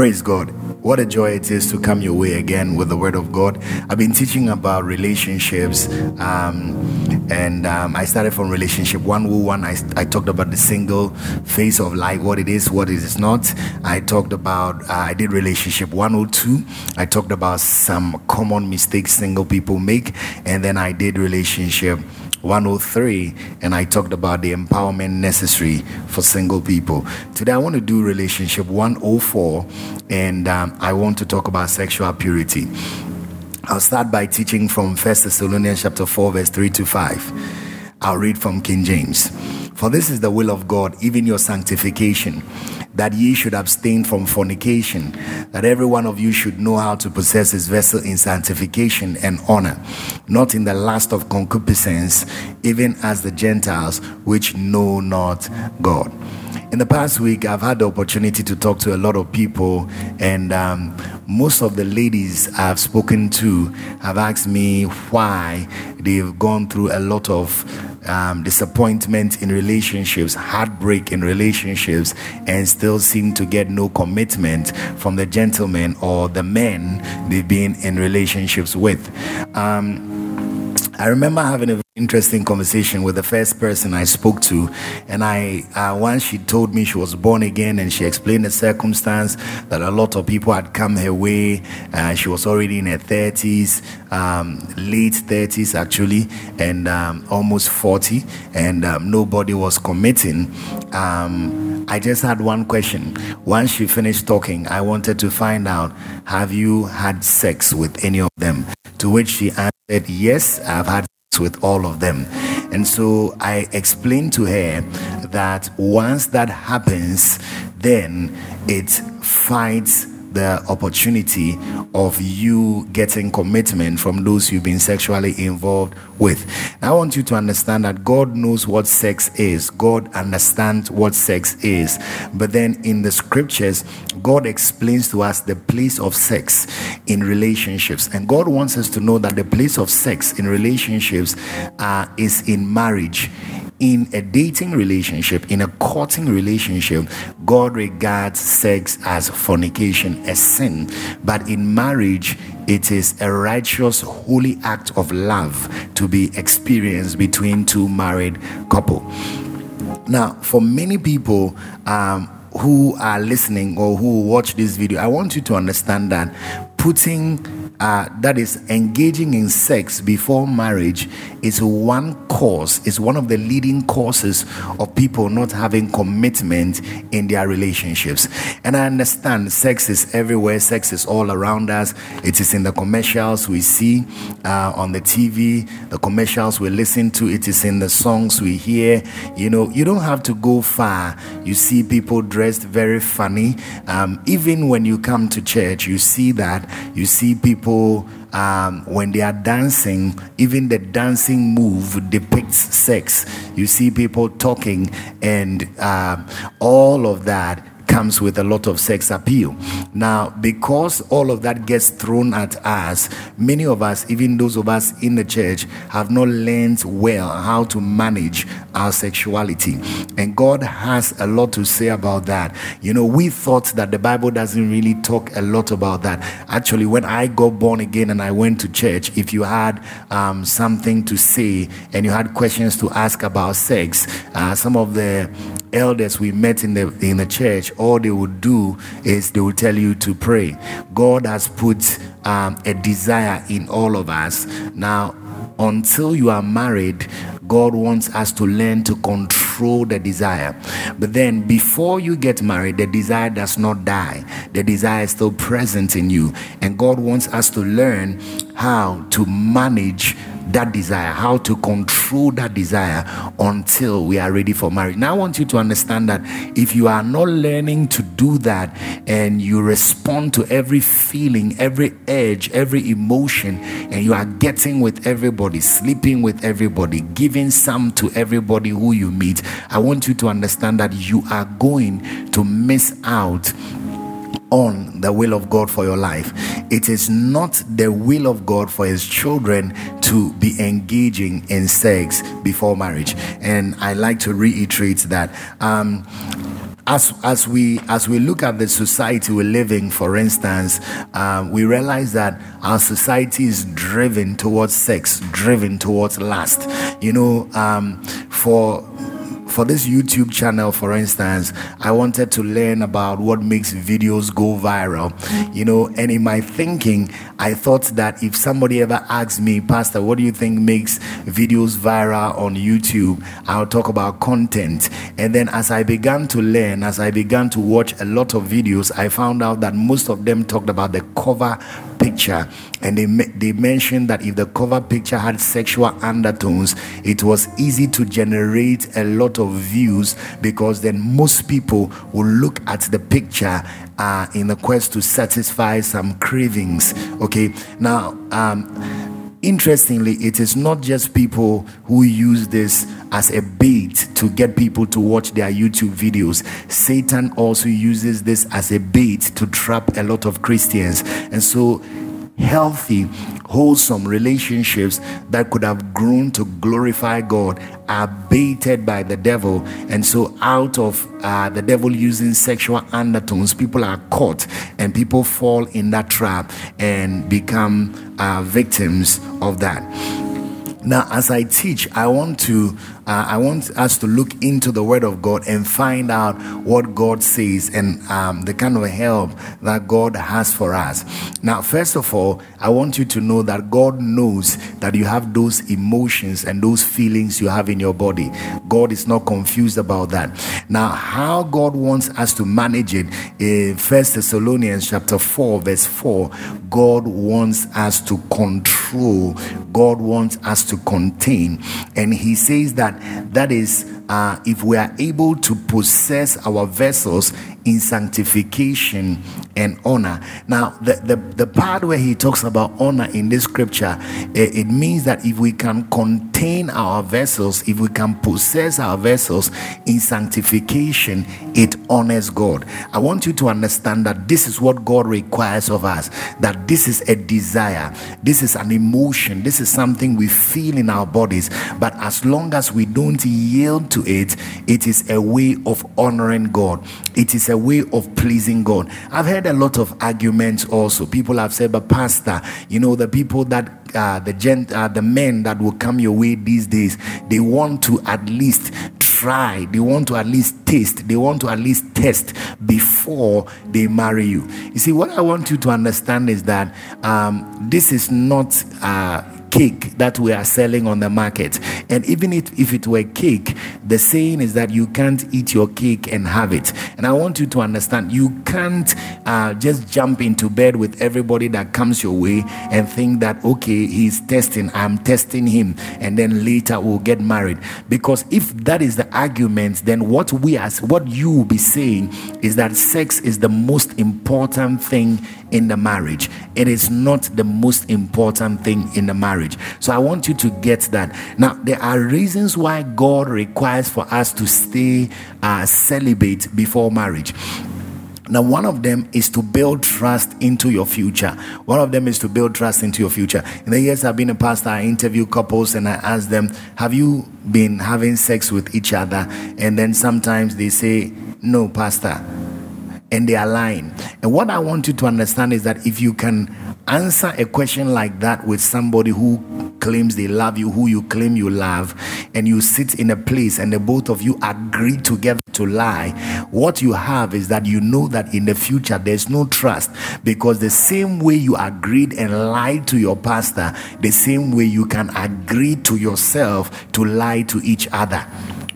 Praise God. What a joy it is to come your way again with the Word of God. I've been teaching about relationships, um, and um, I started from relationship 101. I, I talked about the single phase of life, what it is, what it is not. I talked about, uh, I did relationship 102. I talked about some common mistakes single people make, and then I did relationship 103 and I talked about the empowerment necessary for single people. Today I want to do relationship 104 and um, I want to talk about sexual purity. I'll start by teaching from 1 Thessalonians chapter 4 verse 3 to 5. I'll read from King James. For this is the will of God, even your sanctification that ye should abstain from fornication, that every one of you should know how to possess his vessel in sanctification and honor, not in the lust of concupiscence, even as the Gentiles which know not God. In the past week, I've had the opportunity to talk to a lot of people, and um, most of the ladies I've spoken to have asked me why they've gone through a lot of um, disappointment in relationships, heartbreak in relationships, and still seem to get no commitment from the gentlemen or the men they've been in relationships with. Um, I remember having a interesting conversation with the first person I spoke to, and I uh, once she told me she was born again, and she explained the circumstance that a lot of people had come her way. Uh, she was already in her thirties, um, late thirties actually, and um, almost forty, and um, nobody was committing. Um, I just had one question. Once she finished talking, I wanted to find out: Have you had sex with any of them? To which she answered, Yes, I've had with all of them. And so I explained to her that once that happens, then it fights the opportunity of you getting commitment from those you've been sexually involved with. I want you to understand that God knows what sex is, God understands what sex is. But then in the scriptures, God explains to us the place of sex in relationships. And God wants us to know that the place of sex in relationships uh, is in marriage in a dating relationship, in a courting relationship, God regards sex as fornication, a sin. But in marriage, it is a righteous, holy act of love to be experienced between two married couple. Now, for many people, um, who are listening or who watch this video, I want you to understand that putting uh, that is engaging in sex before marriage is one cause, is one of the leading causes of people not having commitment in their relationships. And I understand sex is everywhere, sex is all around us. It is in the commercials we see uh, on the TV, the commercials we listen to, it is in the songs we hear. You know, you don't have to go far. You see people dressed very funny. Um, even when you come to church, you see that. You see people people um, when they are dancing, even the dancing move depicts sex. You see people talking, and uh, all of that comes with a lot of sex appeal. Now, because all of that gets thrown at us, many of us, even those of us in the church, have not learned well how to manage our sexuality. And God has a lot to say about that. You know, we thought that the Bible doesn't really talk a lot about that. Actually, when I got born again and I went to church, if you had um, something to say and you had questions to ask about sex, uh, some of the elders we met in the in the church all they would do is they will tell you to pray. God has put um, a desire in all of us. Now until you are married god wants us to learn to control the desire. But then before you get married the desire does not die. The desire is still present in you. And god wants us to learn how to manage that desire, how to control that desire until we are ready for marriage. Now, I want you to understand that if you are not learning to do that and you respond to every feeling, every edge, every emotion, and you are getting with everybody, sleeping with everybody, giving some to everybody who you meet, I want you to understand that you are going to miss out on the will of God for your life. It is not the will of God for his children to be engaging in sex before marriage. And I like to reiterate that. Um, as as we as we look at the society we're living, for instance, um, we realize that our society is driven towards sex, driven towards lust. You know, um, for for this YouTube channel, for instance, I wanted to learn about what makes videos go viral, mm-hmm. you know. And in my thinking, I thought that if somebody ever asked me, Pastor, what do you think makes videos viral on YouTube? I'll talk about content. And then as I began to learn, as I began to watch a lot of videos, I found out that most of them talked about the cover picture and they they mentioned that if the cover picture had sexual undertones it was easy to generate a lot of views because then most people will look at the picture uh, in the quest to satisfy some cravings okay? Now um interestingly, it is not just people who use this as a bait to get people to watch their YouTube videos. Satan also uses this as a bait to trap a lot of Christians. And so healthy, wholesome relationships that could have grown to glorify God are baited by the devil. And so, out of uh, the devil using sexual undertones, people are caught and people fall in that trap and become uh, victims of that. Now, as I teach, I want to uh, I want us to look into the Word of God and find out what God says and um, the kind of help that God has for us. Now, first of all, I want you to know that God knows that you have those emotions and those feelings you have in your body. God is not confused about that. Now, how God wants us to manage it in First Thessalonians chapter 4, verse 4, God wants us to control, God wants us to contain. And He says that that is uh, if we are able to possess our vessels in sanctification and honor. Now, the, the, the part where he talks about honor in this scripture, it, it means that if we can contain our vessels, if we can possess our vessels in sanctification, it honors God. I want you to understand that this is what God requires of us, that this is a desire, this is an emotion, this is something we feel in our bodies. But as long as we don't yield to it, it is a way of honoring God. It is a way of pleasing God. I've heard a lot of arguments also. People have said, but Pastor, you know, the people that uh, the gent, uh, the men that will come your way these days, they want to at least try, they want to at least taste, they want to at least test before they marry you. You see, what I want you to understand is that um, this is not. Uh, cake that we are selling on the market. And even if, if it were cake, the saying is that you can't eat your cake and have it. And I want you to understand you can't uh, just jump into bed with everybody that comes your way and think that, okay, he's testing, I'm testing him, and then later we'll get married. Because if that is the argument, then what we as what you will be saying is that sex is the most important thing in the marriage. It is not the most important thing in the marriage. So I want you to get that. Now, there are reasons why God requires for us to stay uh, celibate before marriage. Now, one of them is to build trust into your future. One of them is to build trust into your future. In the years I've been a pastor, I interview couples and I ask them, Have you been having sex with each other? And then sometimes they say, No, Pastor and they are lying. And what I want you to understand is that if you can answer a question like that with somebody who claims they love you, who you claim you love, and you sit in a place and the both of you agree together to lie, what you have is that you know that in the future there's no trust because the same way you agreed and lied to your pastor, the same way you can agree to yourself to lie to each other.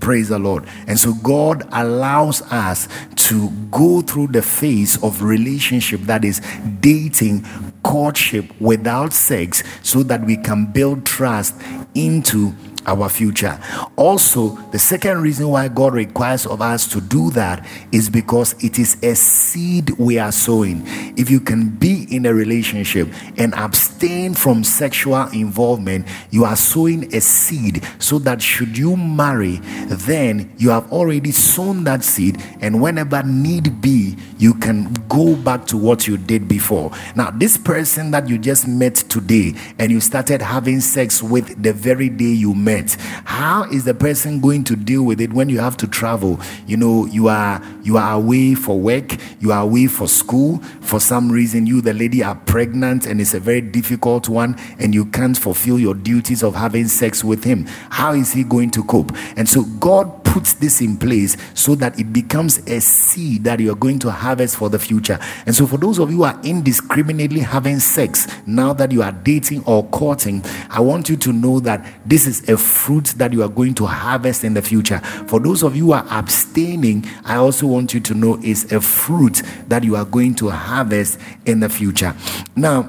Praise the Lord. And so God allows us to go through the phase of relationship that is dating, courtship without sex, so that we can build trust into our future. Also, the second reason why God requires of us to do that is because it is a seed we are sowing. If you can be in a relationship and abstain from sexual involvement, you are sowing a seed so that should you marry, then you have already sown that seed, and whenever need be, you can go back to what you did before. Now, this person that you just met today and you started having sex with the very day you met met how is the person going to deal with it when you have to travel? You know you are you are away for work you are away for school. For some reason you the lady are pregnant and it's a very difficult one and you can't fulfill your duties of having sex with him. How is he going to cope? And so god puts this in place so that it becomes a seed that you're going to harvest for the future. And so, for those of you who are indiscriminately having sex now that you are dating or courting, I want you to know that this is a fruit that you are going to harvest in the future. For those of you who are abstaining, I also want you to know is a fruit that you are going to harvest in the future. Now,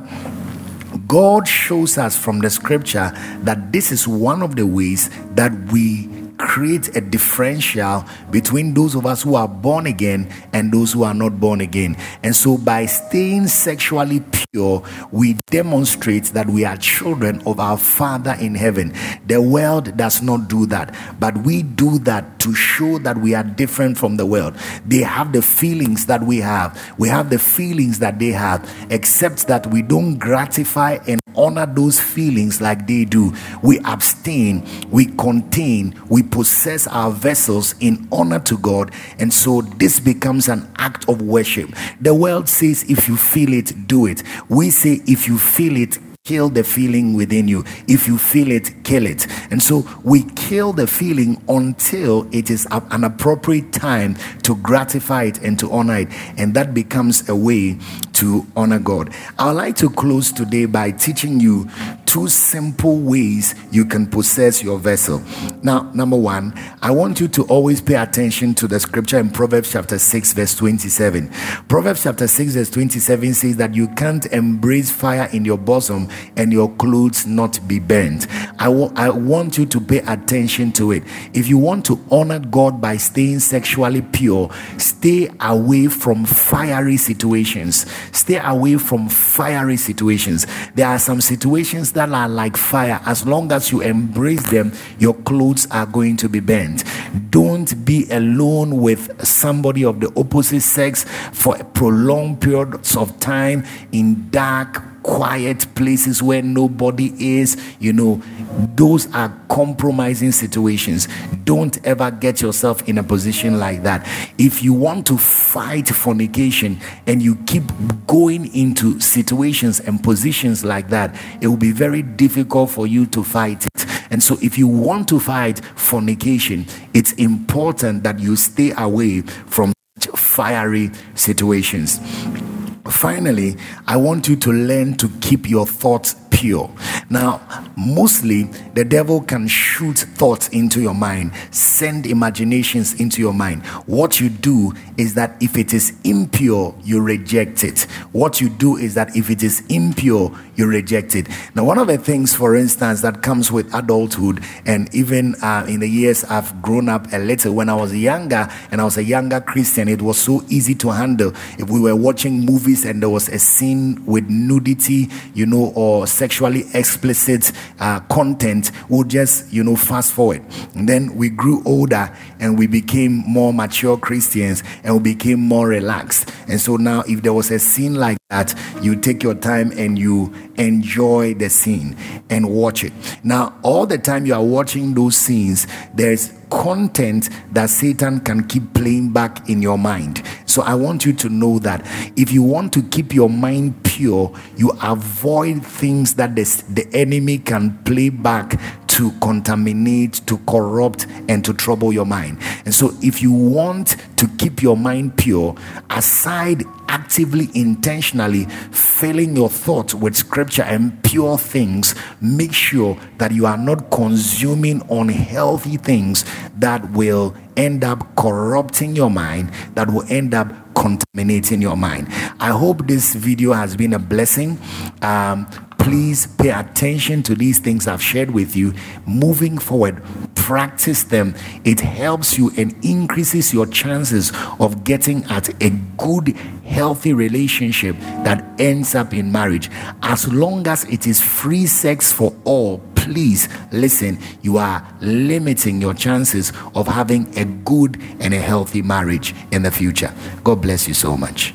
God shows us from the scripture that this is one of the ways that we create a differential between those of us who are born again and those who are not born again. And so, by staying sexually pure, we demonstrate that we are children of our Father in heaven. The world does not do that, but we do that to show that we are different from the world. They have the feelings that we have, we have the feelings that they have, except that we don't gratify and honor those feelings like they do. We abstain, we contain, we possess our vessels in honor to God. And so this becomes an act of worship. The world says, if you feel it, do it. We say, if you feel it, kill the feeling within you. If you feel it, kill it. And so we kill the feeling until it is an appropriate time to gratify it and to honor it. And that becomes a way to honor God. I'd like to close today by teaching you two simple ways you can possess your vessel. Now, number one, I want you to always pay attention to the scripture in Proverbs chapter 6, verse 27. Proverbs chapter 6, verse 27 says that you can't embrace fire in your bosom and your clothes not be burnt. I, w- I want you to pay attention to it. If you want to honor God by staying sexually pure, stay away from fiery situations Stay away from fiery situations. There are some situations that are like fire. As long as you embrace them, your clothes are going to be bent. Don't be alone with somebody of the opposite sex for a prolonged periods of time in dark quiet places where nobody is, you know, those are compromising situations. Don't ever get yourself in a position like that. If you want to fight fornication and you keep going into situations and positions like that, it will be very difficult for you to fight it. And so, if you want to fight fornication, it's important that you stay away from fiery situations. Finally, I want you to learn to keep your thoughts pure. Now, mostly the devil can shoot thoughts into your mind, send imaginations into your mind. What you do is that if it is impure, you reject it. What you do is that if it is impure, you reject it. Now, one of the things, for instance, that comes with adulthood, and even uh, in the years I've grown up a little, when I was younger and I was a younger Christian, it was so easy to handle. If we were watching movies and there was a scene with nudity, you know, or sexually explicit uh, content, we'll just, you know, fast forward. And then we grew older and we became more mature Christians and we became more relaxed. And so now, if there was a scene like that, you take your time and you enjoy the scene and watch it. Now, all the time you are watching those scenes, there's content that Satan can keep playing back in your mind. So I want you to know that if you want to keep your mind pure, you avoid things that the, the enemy can play back to contaminate, to corrupt, and to trouble your mind. And so if you want to keep your mind pure, aside actively, intentionally filling your thoughts with scripture and pure things, make sure that you are not consuming unhealthy things that will end up corrupting your mind, that will end up contaminating your mind. I hope this video has been a blessing. Um, please pay attention to these things I've shared with you. Moving forward, practice them. It helps you and increases your chances of getting at a good, healthy relationship that ends up in marriage. As long as it is free sex for all, please listen, you are limiting your chances of having a good and a healthy marriage in the future. God bless you so much.